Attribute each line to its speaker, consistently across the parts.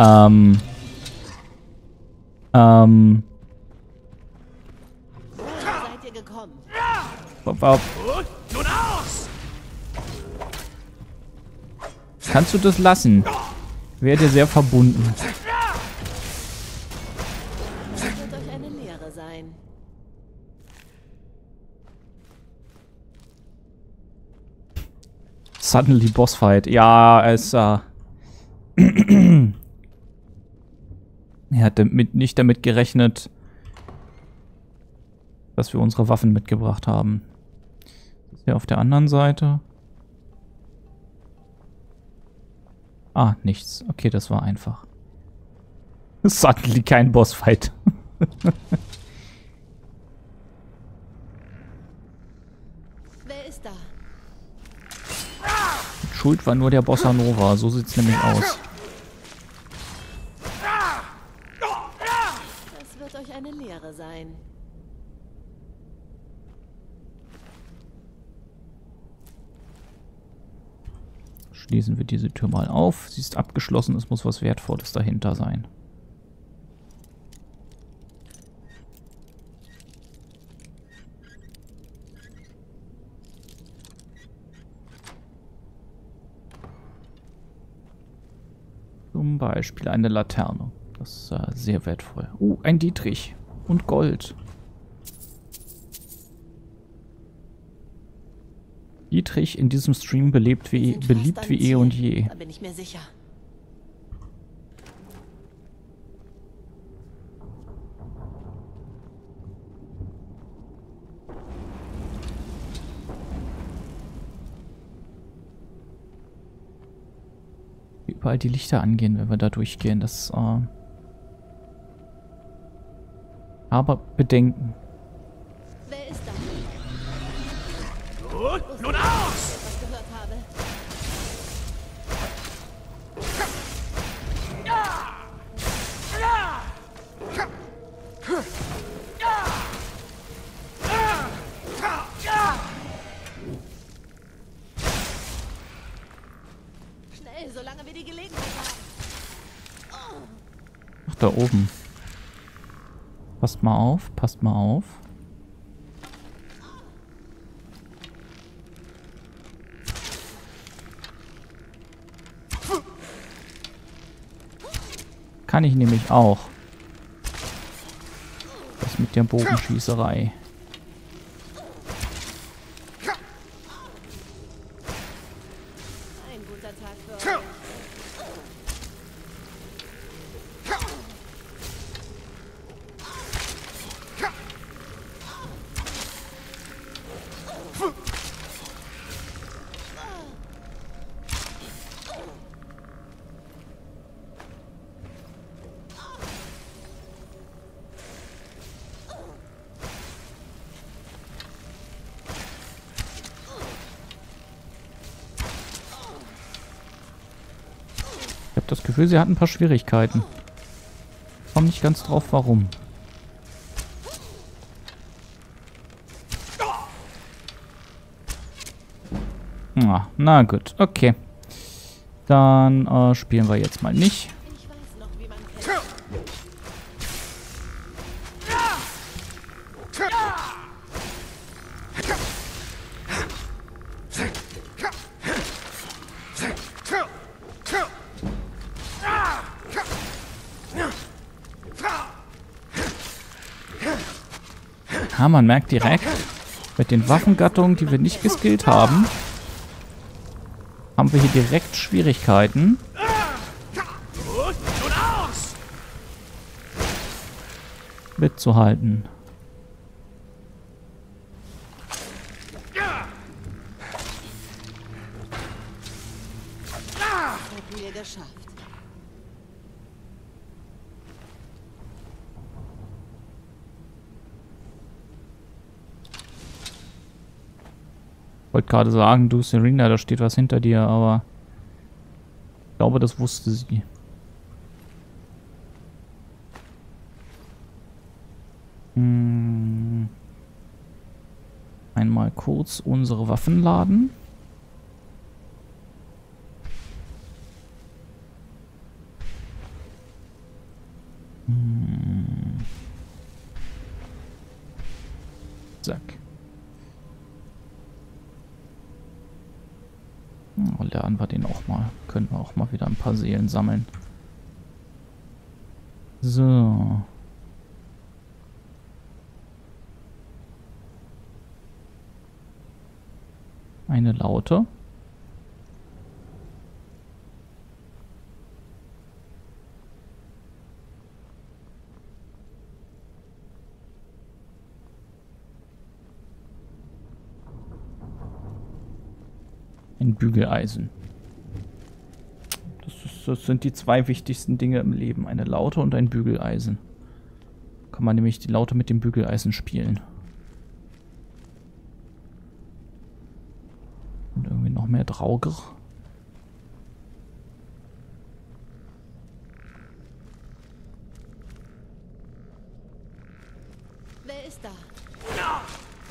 Speaker 1: Ähm. Ähm.
Speaker 2: Seid ihr gekommen?
Speaker 3: Nun aus!
Speaker 1: Kannst du das lassen? Wäre dir sehr verbunden.
Speaker 2: Das wird euch eine Lehre sein.
Speaker 1: Suddenly Bossfight. Ja, es äh, Er hat damit, nicht damit gerechnet, dass wir unsere Waffen mitgebracht haben. Das ist ja auf der anderen Seite. Ah, nichts. Okay, das war einfach. Suddenly kein Bossfight.
Speaker 2: Wer ist da?
Speaker 1: Schuld war nur der Bossa Nova. So sieht's nämlich aus.
Speaker 2: Das wird euch Lehre sein.
Speaker 1: Schließen wir diese Tür mal auf. Sie ist abgeschlossen. Es muss was Wertvolles dahinter sein. Zum Beispiel eine Laterne. Das ist äh, sehr wertvoll. Oh, ein Dietrich. Und Gold. Dietrich in diesem Stream belebt wie, beliebt wie eh und je.
Speaker 2: Da bin ich mir sicher.
Speaker 1: Überall die Lichter angehen, wenn wir da durchgehen. Das, äh Aber bedenken.
Speaker 2: Wer ist da?
Speaker 3: Gut, nun aus!
Speaker 2: Was gehört habe? Schnell, solange wir die Gelegenheit haben.
Speaker 1: Ach, da oben. Passt mal auf, passt mal auf. Kann ich nämlich auch. Das mit der Bogenschießerei. Das Gefühl, sie hatten ein paar Schwierigkeiten. Komm nicht ganz drauf, warum. Na, na gut, okay. Dann äh, spielen wir jetzt mal nicht. Ja, man merkt direkt, mit den Waffengattungen, die wir nicht geskillt haben, haben wir hier direkt Schwierigkeiten. Mitzuhalten. wollte gerade sagen, du Serena, da steht was hinter dir, aber ich glaube, das wusste sie. Hm. Einmal kurz unsere Waffen laden. Hm. Zack. Laden wir den auch mal. Können wir auch mal wieder ein paar Seelen sammeln. So. Eine Laute. Ein Bügeleisen. Das, sind die zwei wichtigsten Dinge im Leben. Eine Laute und ein Bügeleisen. Kann man nämlich die Laute mit dem Bügeleisen spielen. Und irgendwie noch mehr Drauger.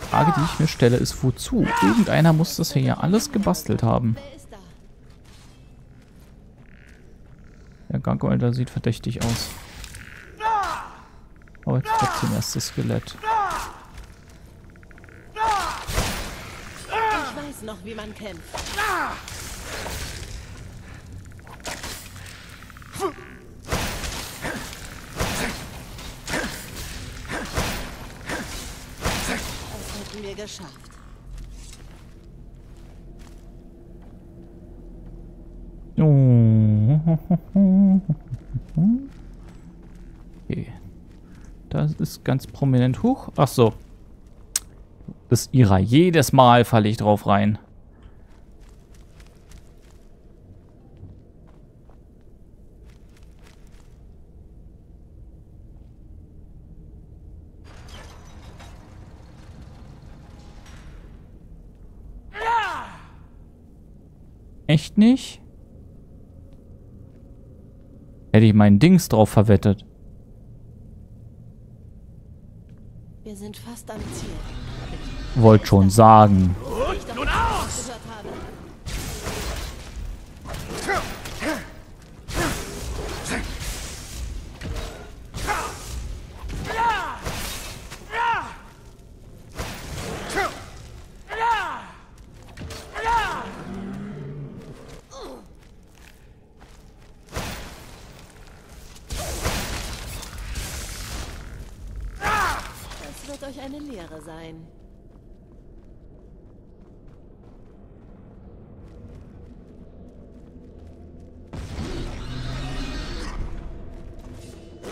Speaker 1: Frage, die ich mir stelle, ist wozu? Irgendeiner muss das hier ja alles gebastelt haben. Gargoyle sieht verdächtig aus. Aber jetzt trotzdem erst das Skelett.
Speaker 2: Ich weiß noch, wie man kämpft. Das hätten wir geschafft.
Speaker 1: Oh. Okay. Ist ganz prominent hoch. Ach so. Das Ira. Jedes Mal falle ich drauf rein. Echt nicht? Hätte ich meinen Dings drauf verwettet.
Speaker 2: Wir sind fast am Ziel.
Speaker 1: Wollt schon sagen.
Speaker 2: Euch eine Lehre sein.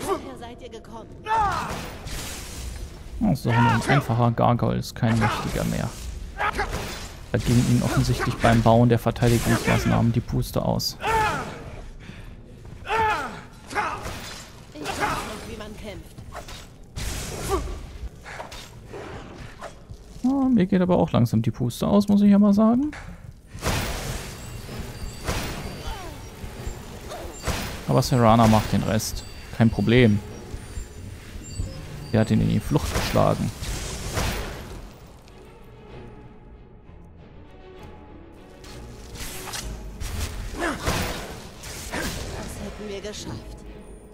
Speaker 2: Woher seid ihr gekommen?
Speaker 1: Oh, so ein einfacher Gargoyle ist kein mächtiger mehr. Da ging ihnen offensichtlich beim Bauen der Verteidigungsmaßnahmen die Puste aus.
Speaker 2: Ich weiß noch, wie man kämpft.
Speaker 1: Oh, mir geht aber auch langsam die Puste aus, muss ich ja mal sagen. Aber Serrana macht den Rest. Kein Problem. Der hat ihn in die Flucht geschlagen.
Speaker 2: Das hätten wir geschafft.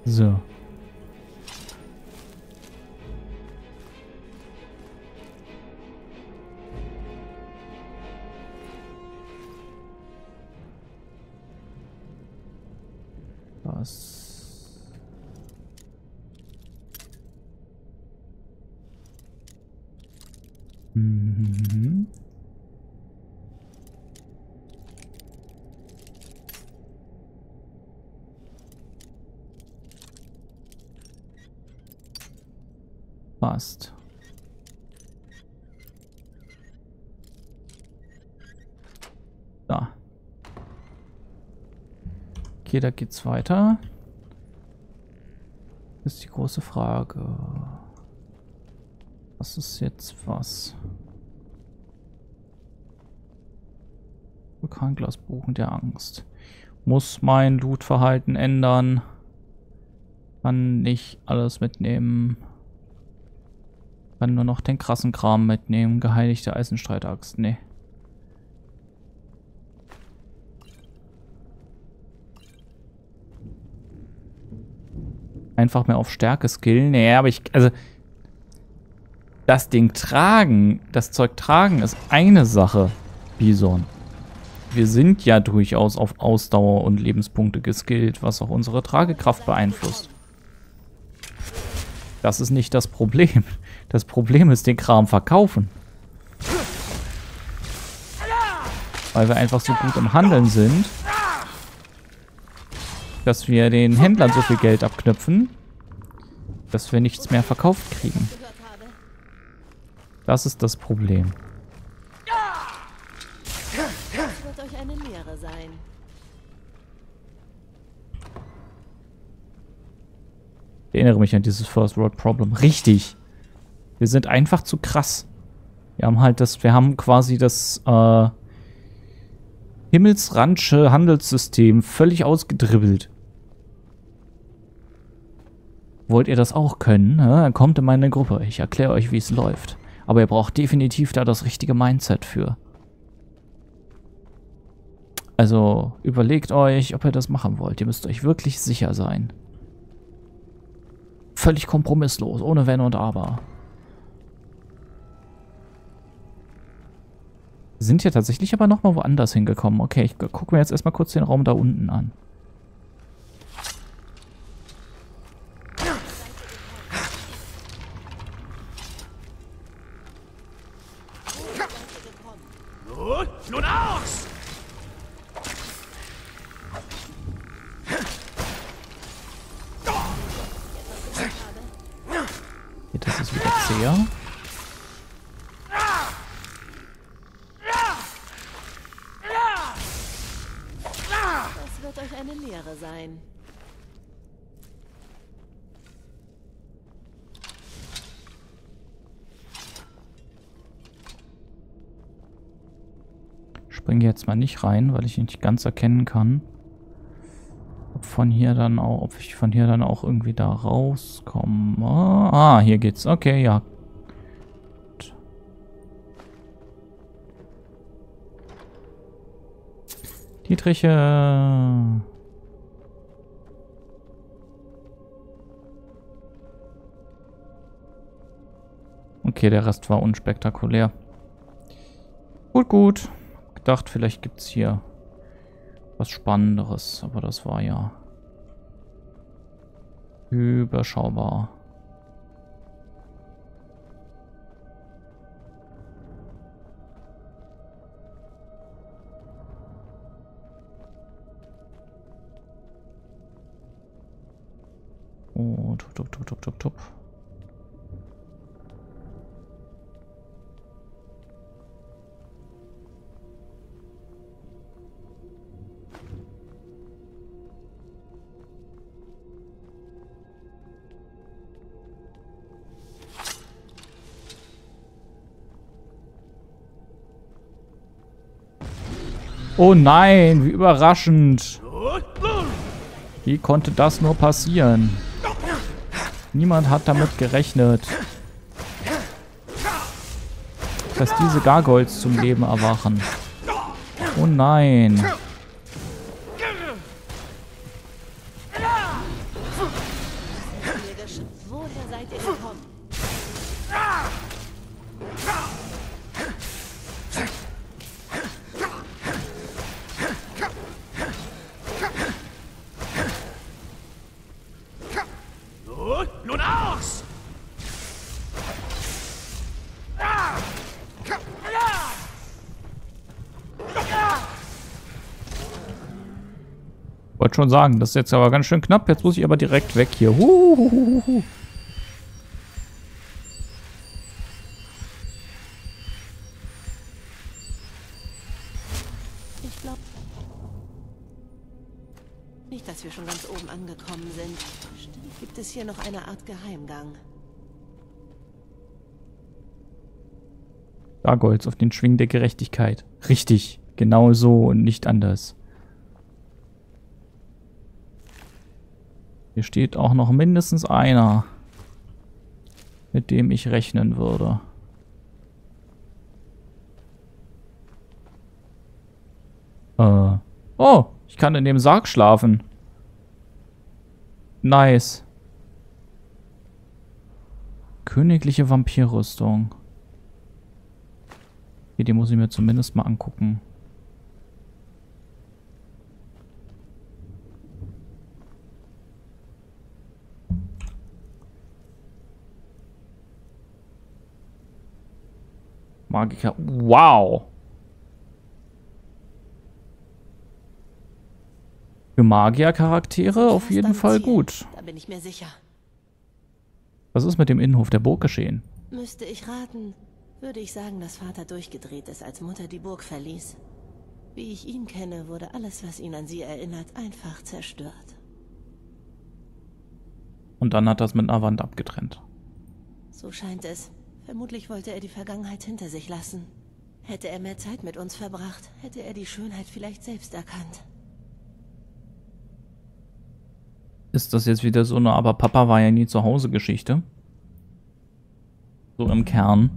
Speaker 1: So. Passt. Da. Okay, da geht's weiter. Ist die große Frage. Was ist jetzt was? Vulkanglasbogen der Angst. Muss mein Lootverhalten ändern. Kann nicht alles mitnehmen. Kann nur noch den krassen Kram mitnehmen. Geheiligte Eisenstreitaxt. Nee. Einfach mehr auf Stärke skillen. Nee, aber ich. Also. Das Ding tragen, das Zeug tragen, ist eine Sache. Bison. wir sind ja durchaus auf Ausdauer und Lebenspunkte geskillt, was auch unsere Tragekraft beeinflusst. Das ist nicht das Problem. Das Problem ist den Kram verkaufen. Weil wir einfach so gut im Handeln sind, dass wir den Händlern so viel Geld abknüpfen, dass wir nichts mehr verkauft kriegen. Das ist das Problem.
Speaker 2: Es wird euch eine Lehre sein.
Speaker 1: Ich erinnere mich an dieses First World Problem. Richtig. Wir sind einfach zu krass. Wir haben halt das, wir haben quasi das äh, Himmelsrandsche Handelssystem völlig ausgedribbelt. Wollt ihr das auch können? Dann kommt in meine Gruppe. Ich erkläre euch, wie es läuft. Aber ihr braucht definitiv da das richtige Mindset für. Also überlegt euch, ob ihr das machen wollt. Ihr müsst euch wirklich sicher sein. Völlig kompromisslos, ohne Wenn und Aber. Sind ja tatsächlich aber nochmal woanders hingekommen. Okay, ich gucke mir jetzt erstmal kurz den Raum da unten an. Springe jetzt mal nicht rein, weil ich nicht ganz erkennen kann. Ob von hier dann auch, ob ich von hier dann auch irgendwie da rauskomme. Ah, hier geht's. Okay, ja. Dietriche. Okay, der Rest war unspektakulär. Gut, gut. Gedacht, vielleicht gibt's hier was Spannenderes, aber das war ja überschaubar. Oh, tup, tup, tup, tup, tup, Oh nein, wie überraschend. Wie konnte das nur passieren? Niemand hat damit gerechnet. Dass diese Gargoyles zum Leben erwachen. Oh nein.
Speaker 3: Nun, nun aus!
Speaker 1: Wollte schon sagen, das ist jetzt aber ganz schön knapp. Jetzt muss ich aber direkt weg hier. Huhuhuhu.
Speaker 2: Hier noch eine Art Geheimgang.
Speaker 1: Gargoyles auf den Schwingen der Gerechtigkeit. Richtig. Genau so und nicht anders. Hier steht auch noch mindestens einer, mit dem ich rechnen würde. Äh. Oh, ich kann in dem Sarg schlafen. Nice. Königliche Vampirrüstung. Hier, die muss ich mir zumindest mal angucken. Magiker. Wow! Für Magier-Charaktere auf jeden Fall gut.
Speaker 2: Da bin ich mir sicher.
Speaker 1: Was ist mit dem Innenhof der Burg geschehen?
Speaker 2: Müsste ich raten, würde ich sagen, dass Vater durchgedreht ist, als Mutter die Burg verließ. Wie ich ihn kenne, wurde alles, was ihn an sie erinnert, einfach zerstört.
Speaker 1: Und dann hat das mit einer Wand abgetrennt.
Speaker 2: So scheint es. Vermutlich wollte er die Vergangenheit hinter sich lassen. Hätte er mehr Zeit mit uns verbracht, hätte er die Schönheit vielleicht selbst erkannt.
Speaker 1: Ist das jetzt wieder so eine Aber Papa war ja nie zu Hause Geschichte? So im Kern.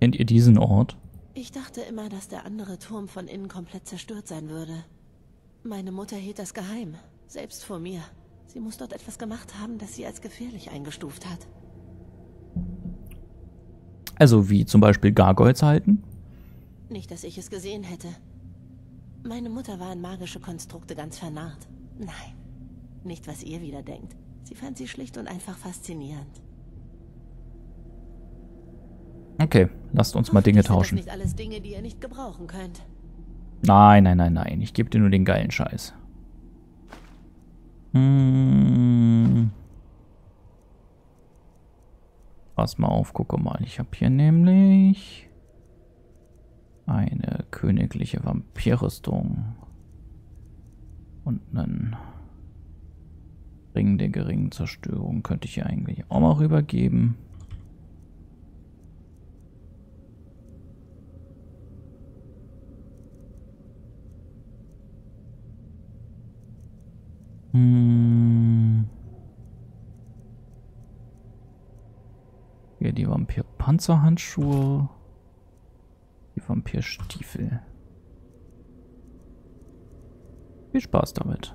Speaker 1: Kennt ihr diesen Ort?
Speaker 2: Ich dachte immer, dass der andere Turm von innen komplett zerstört sein würde. Meine Mutter hielt das geheim, selbst vor mir. Sie muss dort etwas gemacht haben, das sie als gefährlich eingestuft hat.
Speaker 1: Also wie zum Beispiel Gargoyles halten?
Speaker 2: Nicht, dass ich es gesehen hätte. Meine Mutter war in magische Konstrukte ganz vernarrt. Nein, nicht was ihr wieder denkt. Sie fand sie schlicht und einfach faszinierend.
Speaker 1: Okay, lasst uns mal Dinge tauschen.
Speaker 2: Nicht alles Dinge, die ihr nicht gebrauchen könnt.
Speaker 1: Nein, nein, nein, nein. Ich gebe dir nur den geilen Scheiß. Hm. Pass mal auf, gucke mal. Ich habe hier nämlich eine königliche Vampirrüstung und einen Ring der geringen Zerstörung. Könnte ich hier eigentlich auch mal rübergeben. Hm. Hier die Vampir-Panzerhandschuhe. Die Vampirstiefel. Viel Spaß damit.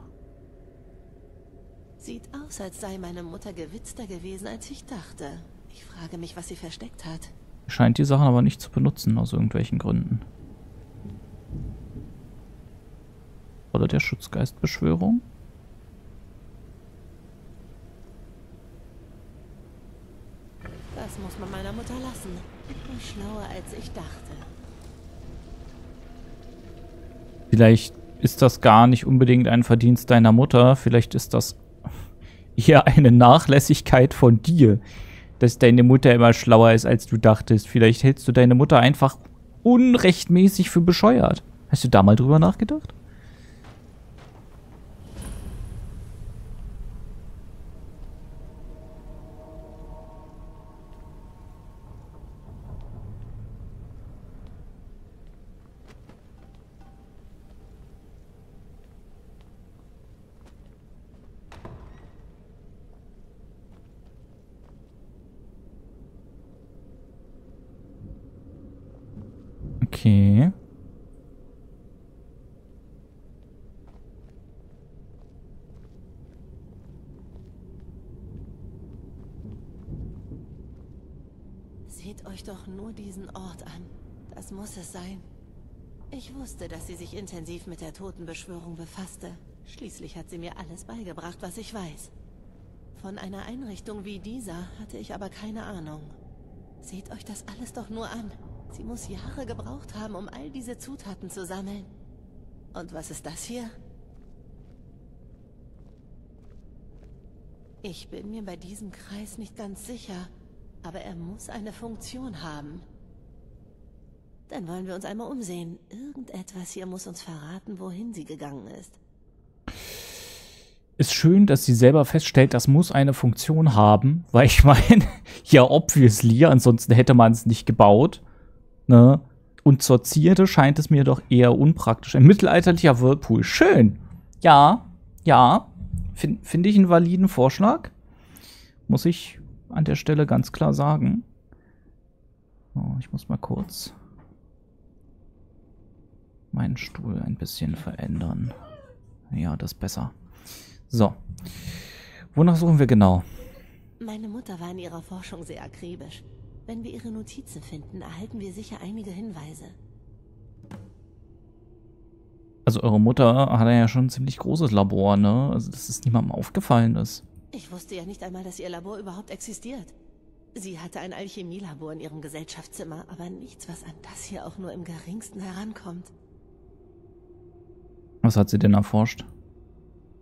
Speaker 2: Sieht aus, als sei meine Mutter gewitzter gewesen, als ich dachte. Ich frage mich, was sie versteckt hat.
Speaker 1: Scheint die Sachen aber nicht zu benutzen, aus irgendwelchen Gründen. Oder der Schutzgeistbeschwörung?
Speaker 2: Das muss man meiner Mutter lassen. War schlauer, als ich dachte.
Speaker 1: Vielleicht ist das gar nicht unbedingt ein Verdienst deiner Mutter. Vielleicht ist das eher eine Nachlässigkeit von dir, dass deine Mutter immer schlauer ist, als du dachtest. Vielleicht hältst du deine Mutter einfach unrechtmäßig für bescheuert. Hast du da mal drüber nachgedacht? Okay.
Speaker 2: Seht euch doch nur diesen Ort an. Das muss es sein. Ich wusste, dass sie sich intensiv mit der Totenbeschwörung befasste. Schließlich hat sie mir alles beigebracht, was ich weiß. Von einer Einrichtung wie dieser hatte ich aber keine Ahnung. Seht euch das alles doch nur an. Sie muss Jahre gebraucht haben, um all diese Zutaten zu sammeln. Und was ist das hier? Ich bin mir bei diesem Kreis nicht ganz sicher, aber er muss eine Funktion haben. Dann wollen wir uns einmal umsehen. Irgendetwas hier muss uns verraten, wohin sie gegangen ist.
Speaker 1: Ist schön, dass sie selber feststellt, das muss eine Funktion haben, weil ich meine, ja, obviously, ansonsten hätte man es nicht gebaut. Ne? Und zur Zierde scheint es mir doch eher unpraktisch. Ein mittelalterlicher Whirlpool. Schön. Ja, ja. Finde find ich einen validen Vorschlag. Muss ich an der Stelle ganz klar sagen. Oh, ich muss mal kurz meinen Stuhl ein bisschen verändern. Ja, das ist besser. So. Wonach suchen wir genau?
Speaker 2: Meine Mutter war in ihrer Forschung sehr akribisch. Wenn wir ihre Notizen finden, erhalten wir sicher einige Hinweise.
Speaker 1: Also eure Mutter hat ja schon ein ziemlich großes Labor, ne? Also dass es niemandem aufgefallen ist.
Speaker 2: Ich wusste ja nicht einmal, dass ihr Labor überhaupt existiert. Sie hatte ein Alchemielabor in ihrem Gesellschaftszimmer, aber nichts, was an das hier auch nur im geringsten herankommt.
Speaker 1: Was hat sie denn erforscht?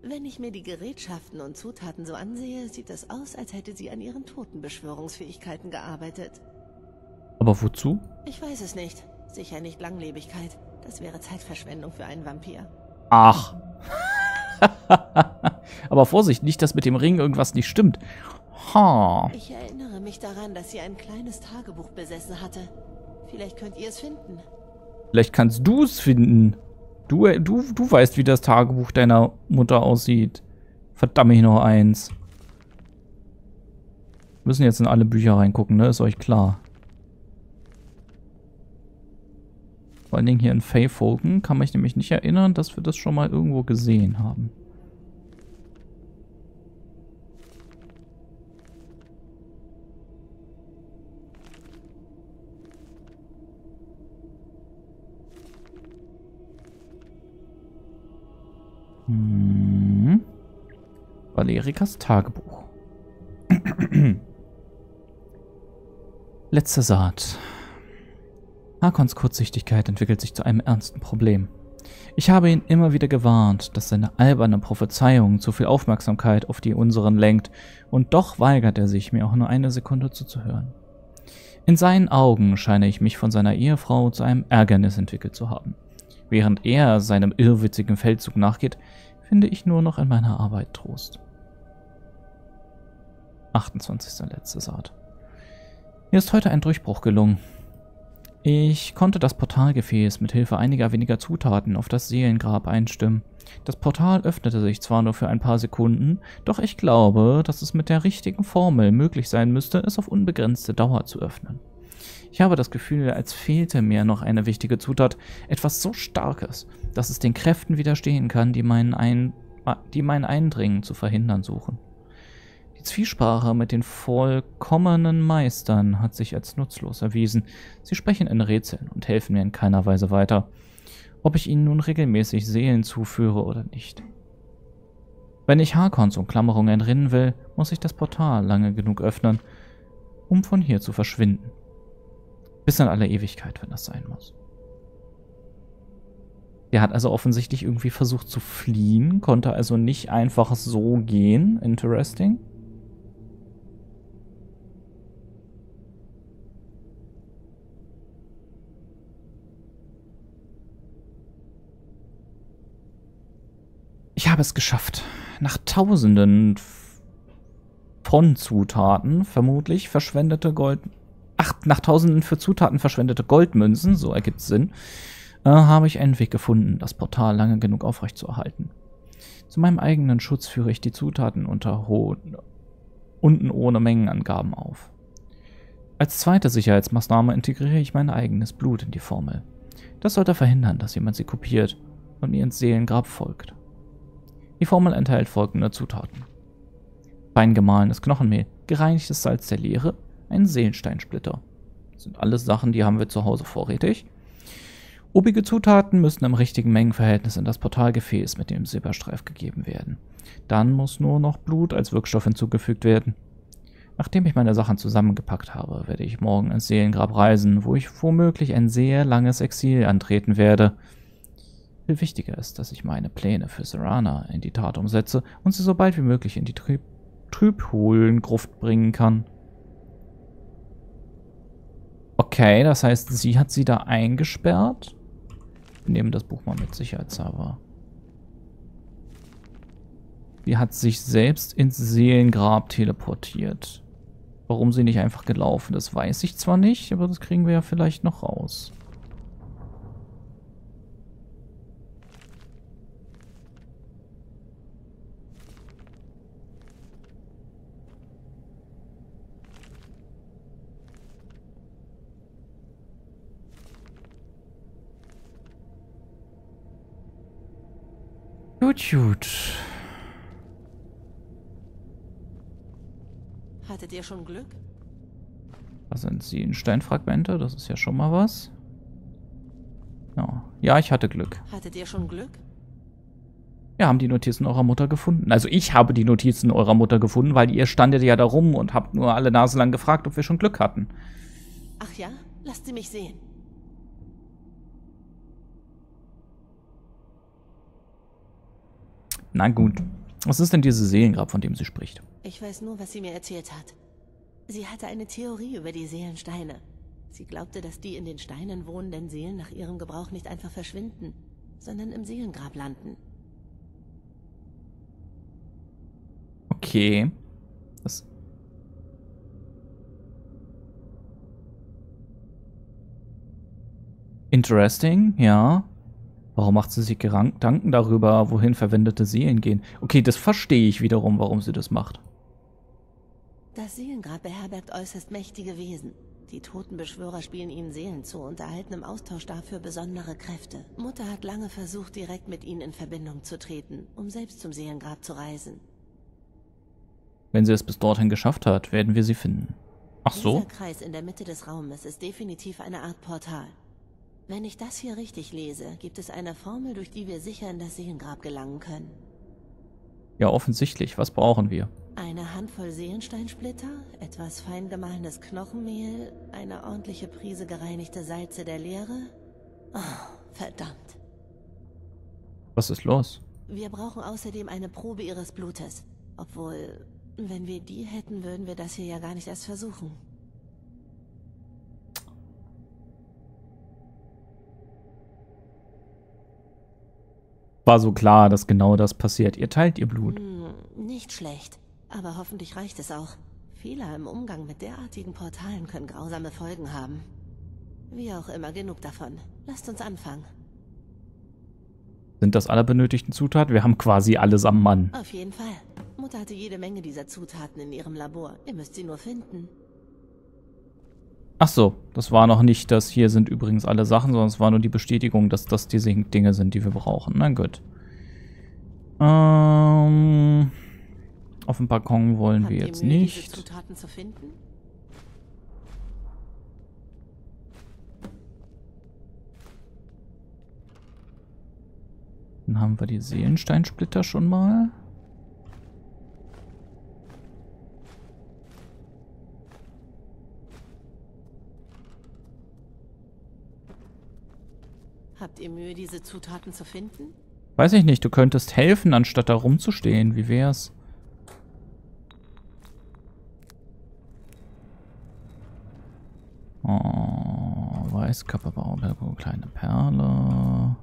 Speaker 2: Wenn ich mir die Gerätschaften und Zutaten so ansehe, sieht es aus, als hätte sie an ihren Totenbeschwörungsfähigkeiten gearbeitet.
Speaker 1: Aber wozu?
Speaker 2: Ich weiß es nicht. Sicher nicht Langlebigkeit. Das wäre Zeitverschwendung für einen Vampir.
Speaker 1: Ach. Aber Vorsicht, nicht, dass mit dem Ring irgendwas nicht stimmt. Ha.
Speaker 2: Ich erinnere mich daran, dass sie ein kleines Tagebuch besessen hatte. Vielleicht könnt ihr es finden.
Speaker 1: Vielleicht kannst du es finden. Du, du, du weißt, wie das Tagebuch deiner Mutter aussieht. Verdammt ich noch eins. Wir müssen jetzt in alle Bücher reingucken, ne? Ist euch klar. Vor allen Dingen hier in Fae Folken kann mich nämlich nicht erinnern, dass wir das schon mal irgendwo gesehen haben. Valerikas Tagebuch. Letzte Saat. Hakons Kurzsichtigkeit entwickelt sich zu einem ernsten Problem. Ich habe ihn immer wieder gewarnt, dass seine alberne Prophezeiung zu viel Aufmerksamkeit auf die unseren lenkt, und doch weigert er sich, mir auch nur eine Sekunde zuzuhören. In seinen Augen scheine ich mich von seiner Ehefrau zu einem Ärgernis entwickelt zu haben. Während er seinem irrwitzigen Feldzug nachgeht, finde ich nur noch in meiner Arbeit Trost. 28. letzte Saat. Mir ist heute ein Durchbruch gelungen. Ich konnte das Portalgefäß mit Hilfe einiger weniger Zutaten auf das Seelengrab einstimmen. Das Portal öffnete sich zwar nur für ein paar Sekunden, doch ich glaube, dass es mit der richtigen Formel möglich sein müsste, es auf unbegrenzte Dauer zu öffnen. Ich habe das Gefühl, als fehlte mir noch eine wichtige Zutat, etwas so Starkes, dass es den Kräften widerstehen kann, die mein, ein die mein Eindringen zu verhindern suchen. Zwiesprache mit den vollkommenen Meistern hat sich als nutzlos erwiesen. Sie sprechen in Rätseln und helfen mir in keiner Weise weiter, ob ich ihnen nun regelmäßig Seelen zuführe oder nicht. Wenn ich Harkons Umklammerung entrinnen will, muss ich das Portal lange genug öffnen, um von hier zu verschwinden. Bis in alle Ewigkeit, wenn das sein muss. Er hat also offensichtlich irgendwie versucht zu fliehen, konnte also nicht einfach so gehen. Interesting. Ich habe es geschafft. Nach tausenden von Zutaten, vermutlich verschwendete Gold... Ach, nach tausenden für Zutaten verschwendete Goldmünzen, so ergibt es Sinn, äh, habe ich einen Weg gefunden, das Portal lange genug aufrechtzuerhalten. Zu meinem eigenen Schutz führe ich die Zutaten unter unten ohne Mengenangaben auf. Als zweite Sicherheitsmaßnahme integriere ich mein eigenes Blut in die Formel. Das sollte verhindern, dass jemand sie kopiert und mir ins Seelengrab folgt. Die Formel enthält folgende Zutaten. Fein gemahlenes Knochenmehl, gereinigtes Salz der Leere, ein Seelensteinsplitter. Das sind alles Sachen, die haben wir zu Hause vorrätig. Obige Zutaten müssen im richtigen Mengenverhältnis in das Portalgefäß mit dem Silberstreif gegeben werden. Dann muss nur noch Blut als Wirkstoff hinzugefügt werden. Nachdem ich meine Sachen zusammengepackt habe, werde ich morgen ins Seelengrab reisen, wo ich womöglich ein sehr langes Exil antreten werde – viel wichtiger ist, dass ich meine Pläne für Serana in die Tat umsetze und sie so bald wie möglich in die Trüb Trübhohlengruft bringen kann. Okay, das heißt, sie hat sie da eingesperrt. Wir nehmen das Buch mal mit sicherheitshalber. Sie hat sich selbst ins Seelengrab teleportiert. Warum sie nicht einfach gelaufen ist, weiß ich zwar nicht, aber das kriegen wir ja vielleicht noch raus. Gut, gut.
Speaker 2: Hattet ihr schon Glück?
Speaker 1: Da sind sie in Steinfragmente, das ist ja schon mal was. Ja, ja ich hatte Glück.
Speaker 2: Hattet ihr schon Glück?
Speaker 1: Wir haben die Notizen eurer Mutter gefunden. Also ich habe die Notizen eurer Mutter gefunden, weil ihr standet ja da rum und habt nur alle Nase lang gefragt, ob wir schon Glück hatten.
Speaker 2: Ach ja? Lasst sie mich sehen.
Speaker 1: Na gut. Was ist denn dieses Seelengrab, von dem sie spricht?
Speaker 2: Ich weiß nur, was sie mir erzählt hat. Sie hatte eine Theorie über die Seelensteine. Sie glaubte, dass die in den Steinen wohnenden Seelen nach ihrem Gebrauch nicht einfach verschwinden, sondern im Seelengrab landen.
Speaker 1: Okay. Das Interesting, ja. Warum macht sie sich Gedanken darüber, wohin verwendete Seelen gehen? Okay, das verstehe ich wiederum, warum sie das macht.
Speaker 2: Das Seelengrab beherbergt äußerst mächtige Wesen. Die Totenbeschwörer spielen ihnen Seelen zu und erhalten im Austausch dafür besondere Kräfte. Mutter hat lange versucht, direkt mit ihnen in Verbindung zu treten, um selbst zum Seelengrab zu reisen.
Speaker 1: Wenn sie es bis dorthin geschafft hat, werden wir sie finden. Ach so?
Speaker 2: Dieser Kreis in der Mitte des Raumes ist definitiv eine Art Portal. Wenn ich das hier richtig lese, gibt es eine Formel, durch die wir sicher in das Seelengrab gelangen können.
Speaker 1: Ja, offensichtlich. Was brauchen wir?
Speaker 2: Eine Handvoll Seelensteinsplitter, etwas fein gemahlenes Knochenmehl, eine ordentliche Prise gereinigte Salze der Leere. Oh, verdammt.
Speaker 1: Was ist los?
Speaker 2: Wir brauchen außerdem eine Probe ihres Blutes. Obwohl, wenn wir die hätten, würden wir das hier ja gar nicht erst versuchen.
Speaker 1: War so klar, dass genau das passiert. Ihr teilt ihr Blut.
Speaker 2: Hm, nicht schlecht. Aber hoffentlich reicht es auch. Fehler im Umgang mit derartigen Portalen können grausame Folgen haben. Wie auch immer, genug davon. Lasst uns anfangen.
Speaker 1: Sind das alle benötigten Zutaten? Wir haben quasi alles am Mann.
Speaker 2: Auf jeden Fall. Mutter hatte jede Menge dieser Zutaten in ihrem Labor. Ihr müsst sie nur finden.
Speaker 1: Ach so, das war noch nicht, dass hier sind übrigens alle Sachen, sondern es war nur die Bestätigung, dass das diese Dinge sind, die wir brauchen. Na gut. Ähm, auf dem Balkon wollen
Speaker 2: Habt
Speaker 1: wir jetzt
Speaker 2: Mühe,
Speaker 1: nicht. Dann haben wir die Seelensteinsplitter schon mal.
Speaker 2: Habt ihr Mühe, diese Zutaten zu finden?
Speaker 1: Weiß ich nicht, du könntest helfen, anstatt da rumzustehen. Wie wär's? Oh, Weißkappe, Baubergo, kleine Perle.